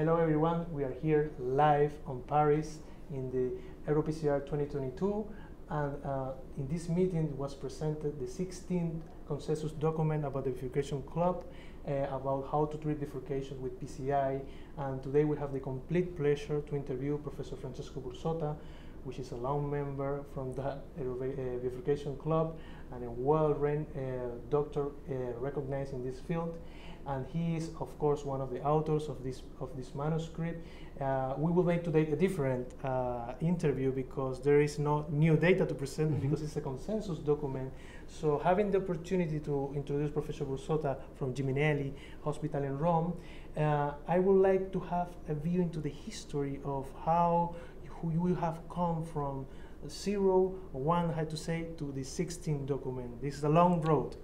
Hello everyone, we are here live on Paris in the EuroPCR 2022 and uh, in this meeting was presented the 16th consensus document about the bifurcation club uh, about how to treat bifurcation with PCI and today we have the complete pleasure to interview Professor Francesco Burzotta which is a long member from the uh, bifurcation club and a well-renowned uh, doctor uh, recognized in this field and he is of course one of the authors of this of this manuscript. Uh, we will make today a different uh, interview because there is no new data to present mm -hmm. because it's a consensus document. So having the opportunity to introduce Professor Burzotta from Gemelli Hospital in Rome, uh, I would like to have a view into the history of how you have come from zero, one had to say, to the 16 document. This is a long road.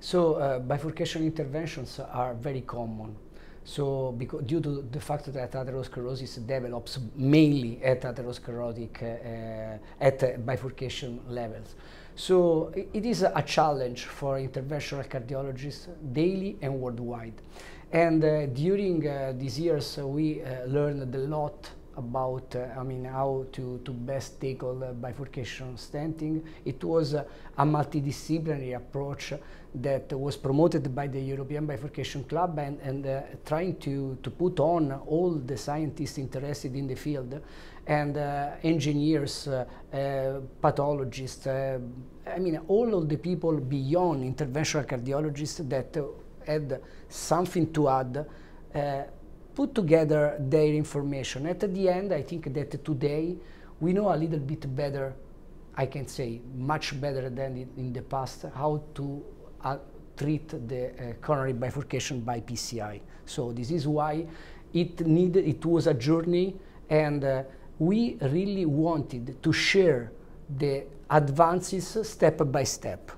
So uh, bifurcation interventions are very common. So because due to the fact that atherosclerosis develops mainly at atherosclerotic, uh, at bifurcation levels. So it is a challenge for interventional cardiologists daily and worldwide. And uh, during uh, these years, we uh, learned a lot about, uh, I mean, how to, to best tackle uh, bifurcation stenting. It was uh, a multidisciplinary approach that was promoted by the European Bifurcation Club and, and uh, trying to, to put on all the scientists interested in the field and uh, engineers, uh, pathologists, I mean, all of the people beyond interventional cardiologists that had something to add put together their information. At the end, I think that today we know a little bit better, I can say much better than in, the past, how to uh, treat the uh, coronary bifurcation by PCI. So this is why it needed, it was a journey and uh, we really wanted to share the advances step by step.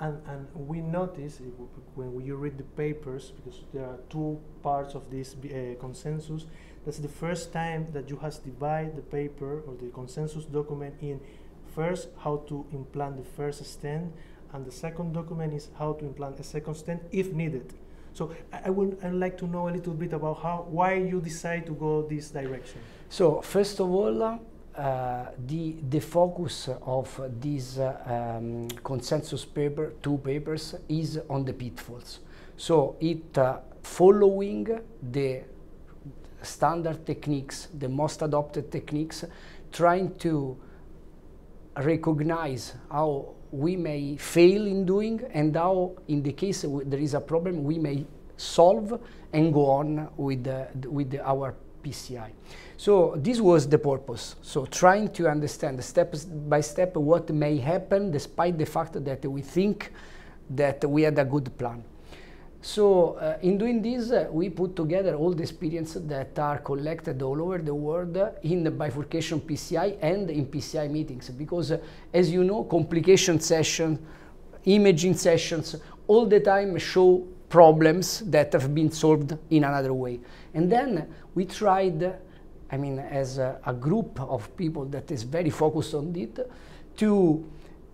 And, and we notice when you read the papers, because there are two parts of this uh, consensus, that's the first time that you have divided the paper or the consensus document in first how to implant the first stent, and the second document is how to implant a second stent if needed. So I, I would I'd like to know a little bit about how why you decide to go this direction. So first of all, uh, the, the focus of these uh, um, consensus paper, two papers, is on the pitfalls. So it uh, following the standard techniques, the most adopted techniques, trying to recognize how we may fail in doing and how, in the case there is a problem, we may solve and go on with, uh, with our PCI. So this was the purpose. So trying to understand step by step what may happen despite the fact that we think that we had a good plan. So uh, in doing this, uh, we put together all the experiences that are collected all over the world in the bifurcation PCI and in PCI meetings. Because uh, as you know, complication sessions, imaging sessions, all the time show problems that have been solved in another way. And then we tried I mean, as a, a, group of people that is very focused on it, to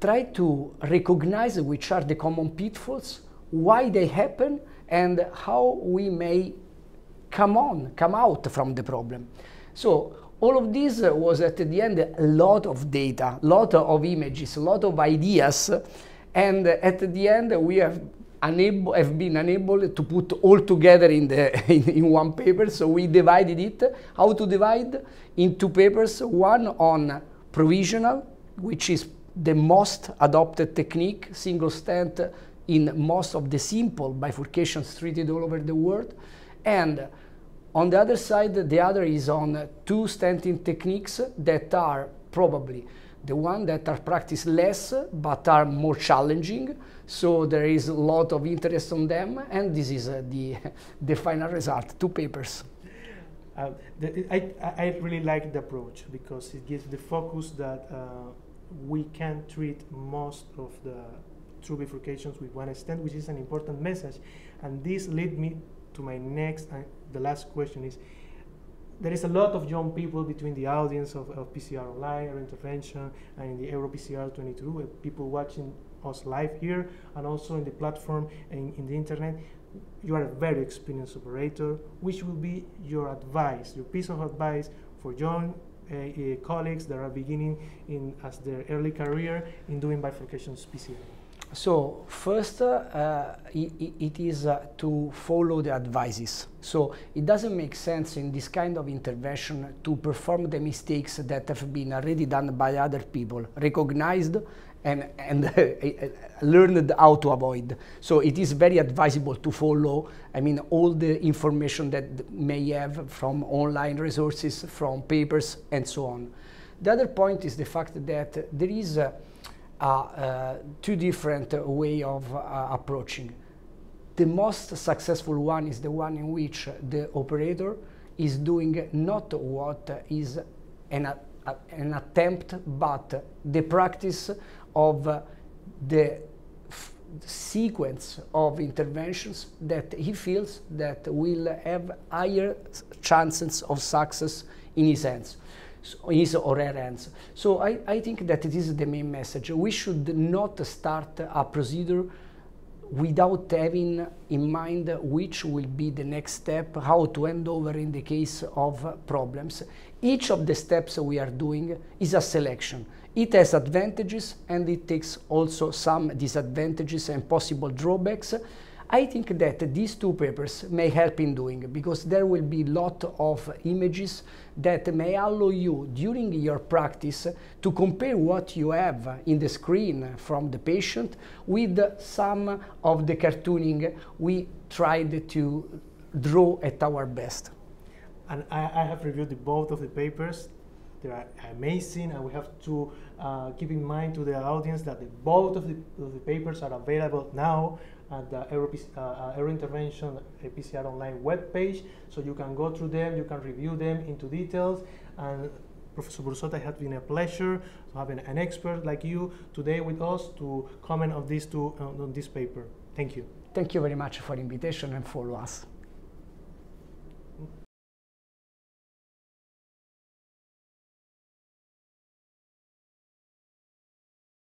try to recognize which are the common pitfalls, why they happen, and how we may come on, come out from the problem. So all of this was at the end a lot of data, a lot of images, a lot of ideas, and at the end we have unable, have been unable to put all together in, the, in, in, one paper, so we divided it. How to divide? In two papers, one on provisional, which is the most adopted technique, single stent in most of the simple bifurcations treated all over the world. And on the other side, the other is on two stenting techniques that are probably the one that are practiced less but are more challenging. So there is a lot of interest on them, and this is uh, the, the final result, two papers. Uh, the, I, I really like the approach because it gives the focus that uh, we can treat most of the true bifurcations with one stent, which is an important message. And this leads me to my next, uh, the last question is, there is a lot of young people between the audience of, of PCR Online EuroIntervention and in the EuroPCR 22, people watching us live here and also in the platform and in the internet. you are a very experienced operator. Which will be your advice, your piece of advice for young uh, uh, colleagues that are beginning in as their early career in doing bifurcation PCI? So first, uh, it, it is uh, to follow the advices. So it doesn't make sense in this kind of intervention to perform the mistakes that have been already done by other people, recognized and, and learned how to avoid. So it is very advisable to follow, I mean, all the information that may have from online resources, from papers, and so on. The other point is the fact that there is uh, uh, two different way of uh, approaching. The most successful one is the one in which the operator is doing not what is an, uh, an attempt, but the practice of uh, the sequence of interventions that he feels that will have higher chances of success in his hands his or her hands. So I, I think that this is the main message. We should not start a procedure without having in mind which will be the next step, how to hand over in the case of problems. Each of the steps we are doing is a selection. It has advantages and it takes also some disadvantages and possible drawbacks I think that these two papers may help in doing because there will be a lot of images that may allow you during your practice to compare what you have in the screen from the patient with some of the cartooning we tried to draw at our best. And I, I have reviewed both of the papers. They are amazing, and we have to uh, keep in mind to the audience that the, both of the, of the papers are available now at the Euro, uh, uh, Intervention PCR Online webpage. So you can go through them, you can review them into details. And Professor Burzotta, it has been a pleasure to having an expert like you today with us to comment on these two uh, on this paper. Thank you. Thank you very much for the invitation and follow us.